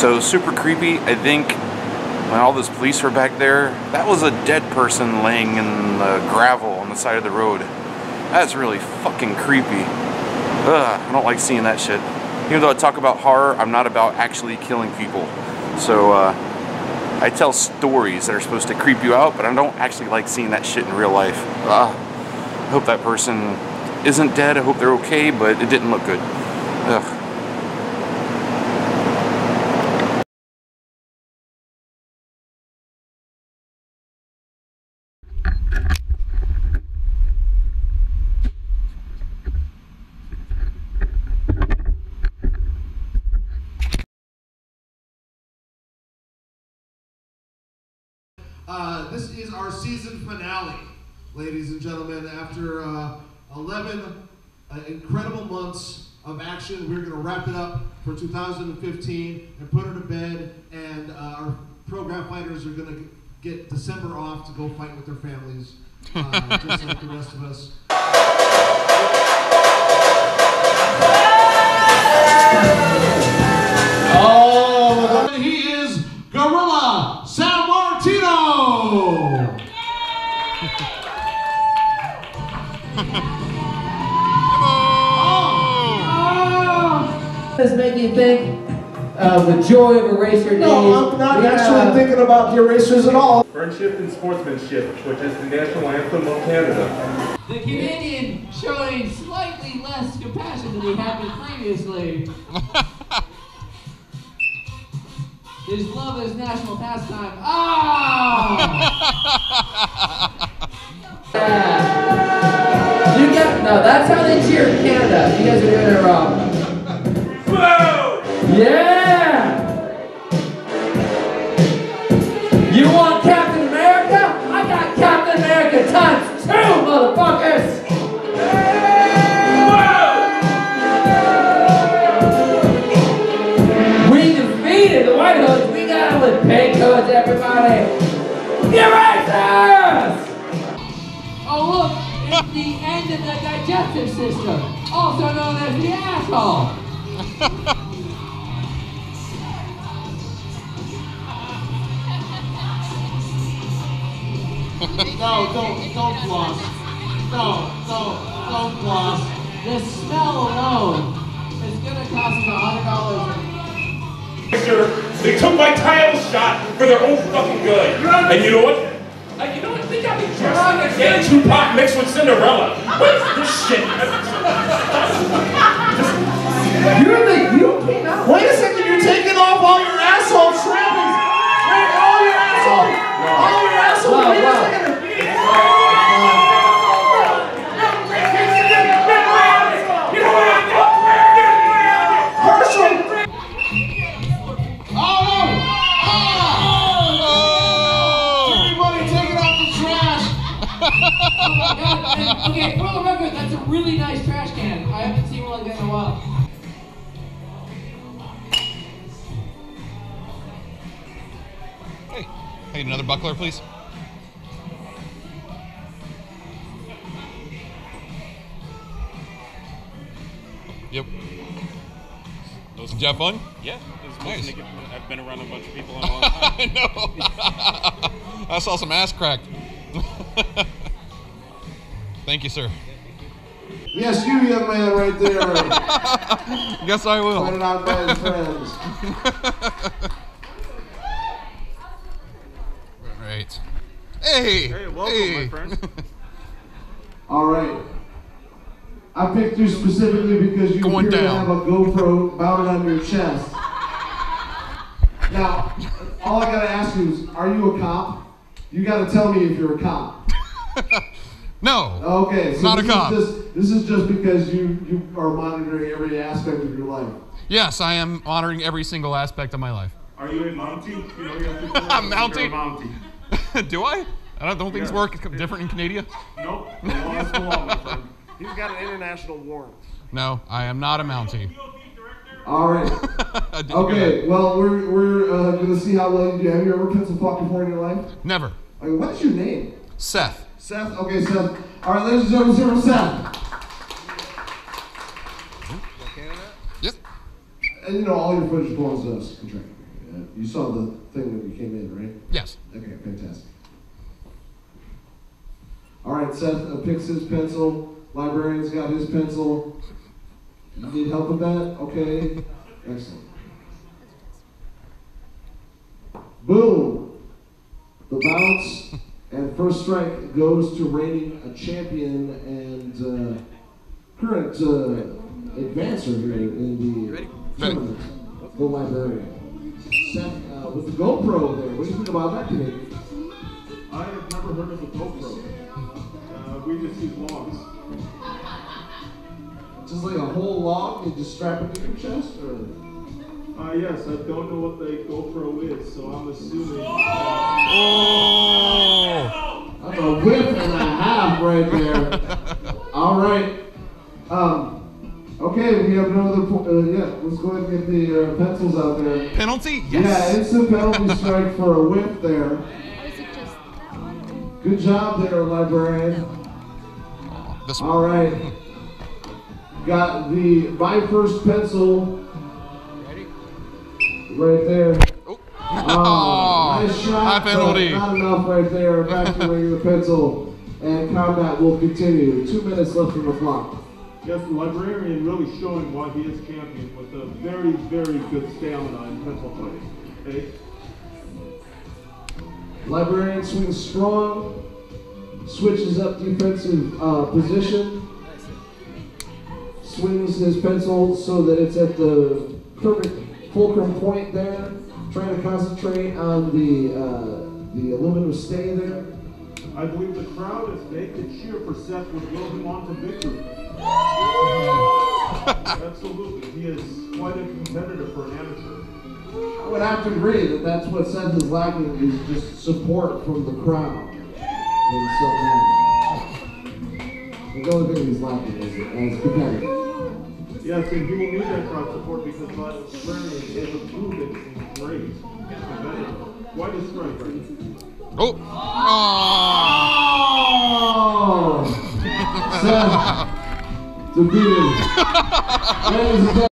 So super creepy. I think when all those police were back there, that was a dead person laying in the gravel on the side of the road. That's really fucking creepy. Ugh, I don't like seeing that shit. Even though I talk about horror, I'm not about actually killing people. So uh, I tell stories that are supposed to creep you out, but I don't actually like seeing that shit in real life. Ugh. I hope that person isn't dead. I hope they're okay, but it didn't look good. Ugh. Uh, this is our season finale, ladies and gentlemen. After uh, 11 uh, incredible months of action, we're going to wrap it up for 2015 and put her to bed. And uh, our program fighters are going to get December off to go fight with their families, uh, just like the rest of us. Oh, he is Gorilla Does make you think of the joy of Eraser Days. No, I'm not We actually have- thinking about the erasers at all. Friendship and Sportsmanship, which is the national anthem of Canada. The Canadian showing slightly less compassion than he had been previously. His love of his national pastime. Oh! yeah. No. That's how they cheer in Canada. You guys are doing it wrong. Yeah. You want Captain America? I got Captain America times two, motherfuckers. We defeated the White Hoods. We got with pink hoods, everybody. It's the end of the digestive system, also known as the asshole. No, don't, don't floss. No, no, don't floss. The smell alone is gonna cost us a hundred dollars. Sir, they took my title shot for their own fucking good. And you know what? They got me dressed like Tupac mixed with Cinderella. What is this shit? You're the you came out. Okay, for the record, that's a really nice trash can. I haven't seen one like that in a while. Hey, hey, another buckler, please. Yep. Did you have fun? Yeah, Nice. nice. I've been around a bunch of people in a long time. I know. I saw some ass crack. Thank you, sir. Yes, you young man right there. Guess I will. Pointed out by his friends. Right. Hey. Hey, welcome, hey. my friend. All right. I picked you specifically because you Going appear to down. have a GoPro mounted on your chest. Now, all I gotta ask you is, are you a cop? You gotta tell me if you're a cop. No. Okay, so Not a this cop. Is just, this is just because you you are monitoring every aspect of your life. Yes, I am honoring every single aspect of my life. Are you a Mountie? You know you have to A Mountie? You're a Mountie. Do I? I don't, don't things Yeah. work different in Canada. Nope. Law is the law, my friend. He's got an international warrant. No, I am not a Mountie. All right. I didn't hear Okay. Well, we're we're uh, gonna see how well you do. Have you ever put some fuck before in your life? that. Never. Like, what is your name? Seth. Seth. Okay, Seth. All right, ladies and gentlemen, here with Seth. Yep. And you know all your footage belongs to us. Contract. Uh, you saw the thing when you came in, right? Yes. Okay, fantastic. All right, Seth uh, picks his pencil. Librarian's got his pencil. You need help with that? Okay, excellent. Boom! The bounce and first strike goes to reigning a champion and uh, current uh, advancer here in the Ready? tournament, the librarian. Seth, uh, with the GoPro there, what do you think about that, Canadian? I have never heard of a GoPro. Uh, we just use logs. Just like a whole log, you just strap it to your chest, or? Uh, yes, I don't know what the GoPro is, so I'm assuming. Oh. That's a whip and a half right there. All right. Um, okay, we have another. po- Uh, yeah, let's go ahead and get the uh, pencils out there. Penalty? Yes. Yeah, Yes. instant penalty strike for a whip there. Or it just that one? Good job there, librarian. This All one. right. Got the my first pencil right there. Oh. Oh, nice shot. High penalty. Not enough right there. Back to regular pencil. And combat will continue. Two minutes left on the clock. Yes, the librarian really showing why he is champion with a very, very good stamina in pencil fighting. Okay? Librarian swings strong. Switches up defensive uh, position. Swings his pencil so that it's at the perfect fulcrum point there. Trying to concentrate on the uh, the aluminum stay there. I believe the crowd, if they could cheer for Seth, would will him on to victory. Absolutely. He is quite a competitor for an amateur. I would have to agree that that's what Seth is lacking is just support from the crowd in some manner. The only thing he's lacking is as competitive. Yes, and he will need that crowd support because librarian is a proven great competitor. Why this strike right? Oh. Oh. Oh! Seth defeated. Ladies and